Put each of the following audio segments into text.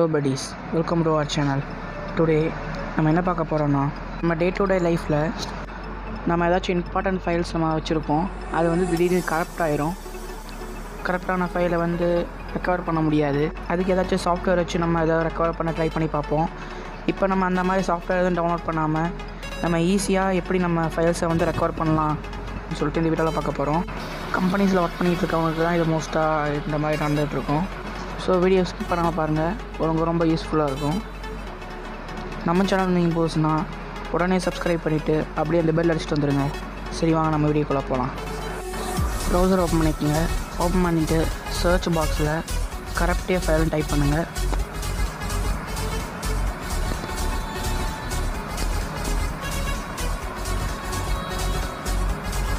Hello buddies welcome to our channel today நம்ம என்ன பார்க்க போகிறோன்னா நம்ம டே டு டே லைஃப்பில் நம்ம ஏதாச்சும் இம்பார்ட்டண்ட் ஃபைல்ஸ் நம்ம வச்சுருப்போம். அது வந்து திடீர்னு கரெக்ட் ஆயிரும். கரெக்டான ஃபைலை வந்து ரெக்கவர் பண்ண முடியாது. அதுக்கு ஏதாச்சும் சாஃப்ட்வேர் வச்சு நம்ம எதாவது ரெக்கவர் பண்ண ட்ரை பண்ணி பார்ப்போம். இப்போ நம்ம அந்த மாதிரி சாஃப்ட்வேர் எதுவும் டவுன்லோட் பண்ணாமல் நம்ம ஈஸியாக எப்படி நம்ம ஃபைல்ஸை வந்து ரெக்கவர் பண்ணலாம் சொல்லிட்டு இந்த வீடியோவில் பார்க்க போகிறோம் கம்பெனிஸில் ஒர்க் பண்ணிகிட்டு இருக்கவங்களுக்கு தான் இது மோஸ்ட்டாக இந்த மாதிரி நடந்துகிட்ருக்கோம் ஸோ வீடியோ ஸ்கிப் பண்ணாமல் பாருங்கள் உங்களுக்கு ரொம்ப யூஸ்ஃபுல்லாக இருக்கும். நம்ம சேனல் நீங்கள் போச்சுன்னா உடனே சப்ஸ்கிரைப் பண்ணிவிட்டு அப்படியே அந்த பெல் அடிச்சுட்டு வந்துடுங்க சரி வாங்க நம்ம வீடியோக்குள்ளே போகலாம் ப்ரௌசர் ஓப்பன் பண்ணிக்கோங்க. ஓப்பன் பண்ணிவிட்டு சர்ச் பாக்ஸில் கரெக்டே ஃபைல்னு டைப் பண்ணுங்கள்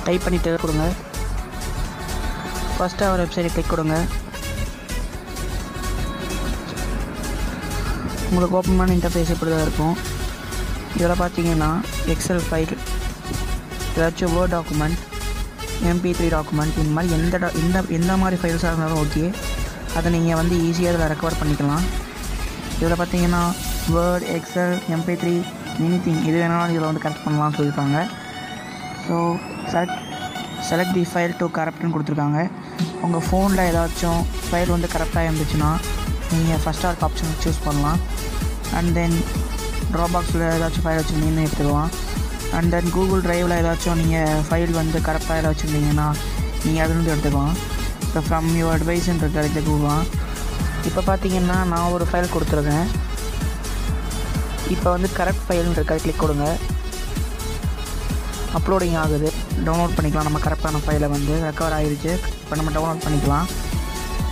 டைப் பண்ணிவிட்டு கொடுங்க. ஃபஸ்ட்டு அவர் வெப்சைட்டை கிளிக் கொடுங்க. உங்களுக்கு ஓப்பனான இன்டர்ஃபேஸ் இப்படி தான் இருக்கும்? இதில் பார்த்தீங்கன்னா எக்ஸல் ஃபைல் ஏதாச்சும் word document MP three document இந்த மாதிரி எந்த டா எந்த எந்த மாதிரி ஃபைல்ஸாக இருந்தாலும் ஓகே அதை நீங்கள் வந்து ஈஸியாக இதில் ரெக்கவர் பண்ணிக்கலாம். இதில் பார்த்தீங்கன்னா word excel MP three anything இது வேணாலும் இதில் வந்து கரெக்ட் பண்ணலாம்னு சொல்லியிருக்காங்க. So select select the file to கரெக்ட்னு கொடுத்துருக்காங்க. உங்கள் ஃபோனில் ஏதாச்சும் ஃபைல் வந்து கரெக்டாக இருந்துச்சுன்னா நீங்கள் ஃபஸ்ட் ஆர்க் ஆப்ஷன் சூஸ் பண்ணலாம். அண்ட் தென் ட்ராபாக்ஸில் ஏதாச்சும் ஃபைல் வச்சுருந்தீங்கன்னு எடுத்துக்கலாம். அண்ட் தென் கூகுள் ட்ரைவில் ஏதாச்சும் நீங்கள் ஃபைல் வந்து கரெக்டாக வச்சுருந்தீங்கன்னா நீங்கள் அதுலேருந்து எடுத்துக்கலாம். இப்போ ஃப்ரம் யுவர் அட்வைஸ்ன்ற கிடைக்க கூடலாம் இப்போ பார்த்தீங்கன்னா நான் ஒரு ஃபைல் கொடுத்துருக்கேன். இப்போ வந்து கரெக்ட் ஃபைல்ன்ற கிளிக் கொடுங்க. அப்லோடிங் ஆகுது. டவுன்லோட் பண்ணிக்கலாம். நம்ம கரெக்டான ஃபைலை வந்து ரெக்கவர் ஆகிருச்சு இப்போ நம்ம டவுன்லோட் பண்ணிக்கலாம்.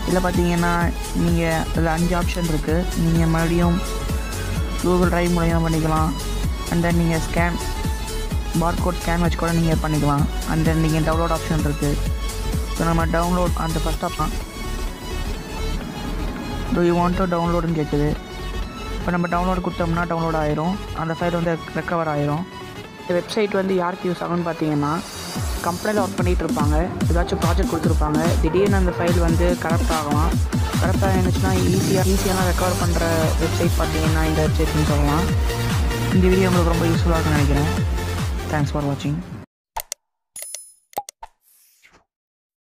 இதில் பார்த்தீங்கன்னா நீங்கள் அதில் அஞ்சு ஆப்ஷன் இருக்குது நீங்கள் மறுபடியும் கூகுள் ட்ரைவ் மூலயமா பண்ணிக்கலாம். அண்ட் தென் நீங்கள் ஸ்கேன் பார்கோட் ஸ்கேன் வச்சு கூட நீங்கள் பண்ணிக்கலாம். அண்ட் தென் நீங்கள் டவுன்லோட் ஆப்ஷன் இருக்குது ஸோ நம்ம டவுன்லோட் அந்த first option do you want to டவுன்லோடுன்னு கேட்குது. இப்போ நம்ம டவுன்லோட் கொடுத்தோம்னா டவுன்லோட் ஆயிரும். அந்த ஃபைல் வந்து ரெக்கவர் ஆயிரும். இந்த வெப்சைட் வந்து யாருக்கு யூஸ் ஆகும்னு பார்த்தீங்கன்னா கம்பெனியில் ஒர்க் பண்ணிகிட்டு இருப்பாங்க ஏதாச்சும் ப்ராஜெக்ட் கொடுத்துருப்பாங்க. திடீர்னு அந்த ஃபைல் வந்து கரெக்ட் ஆகலாம். கரெக்டாக இருந்துச்சுன்னா ஈஸியாக ஈஸியான ரெக்கவர் பண்ணுற வெப்சைட் பார்த்தீங்கன்னா இந்த வெப்சைட்னு சொல்லலாம். இந்த வீடியோ உங்களுக்கு ரொம்ப யூஸ்ஃபுல்லாக இருக்குன்னு நினைக்கிறேன். தேங்க்ஸ் ஃபார் வாட்சிங்